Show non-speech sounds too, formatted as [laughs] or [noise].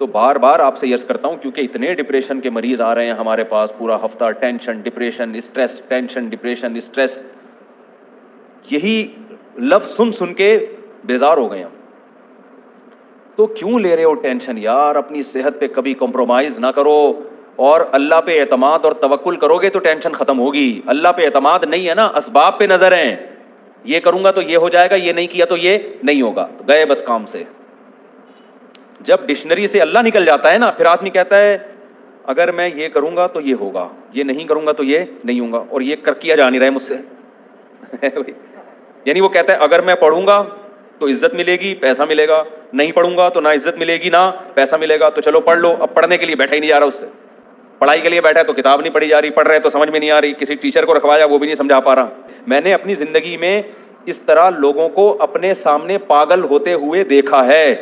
तो बार बार आपसे यस करता हूँ, क्योंकि इतने डिप्रेशन के मरीज़ आ रहे हैं हमारे पास, पूरा हफ़्ता tension depression stress tension depression stress यही लफ्ज सुन सुन के बेजार हो गए हम। तो क्यों ले रहे हो टेंशन यार? अपनी सेहत पे कभी कॉम्प्रोमाइज ना करो। और अल्लाह पे एतमाद और तवक्ल करोगे तो टेंशन खत्म होगी। अल्लाह पे एतमाद नहीं है ना, असबाब पे नज़र है। ये करूँगा तो ये हो जाएगा, ये नहीं किया तो ये नहीं होगा। तो गए बस काम से। जब डिक्शनरी से अल्लाह निकल जाता है ना, फिर आदमी कहता है, अगर मैं ये करूँगा तो ये होगा, ये नहीं करूँगा तो ये नहीं होगा, और ये कर किया जा नहीं रहा है मुझसे। [laughs] यानी वो कहता है, अगर मैं पढ़ूँगा तो इज़्ज़त मिलेगी, पैसा मिलेगा, नहीं पढ़ूँगा तो ना इज़्ज़त मिलेगी, ना पैसा मिलेगा तो चलो पढ़ लो। अब पढ़ने के लिए बैठा ही नहीं जा रहा उससे। पढ़ाई के लिए बैठा है तो किताब नहीं पढ़ी जा रही, पढ़ रहे तो समझ में नहीं आ रही, किसी टीचर को रखवाया, वो भी नहीं समझा पा रहा। मैंने अपनी ज़िंदगी में इस तरह लोगों को अपने सामने पागल होते हुए देखा है।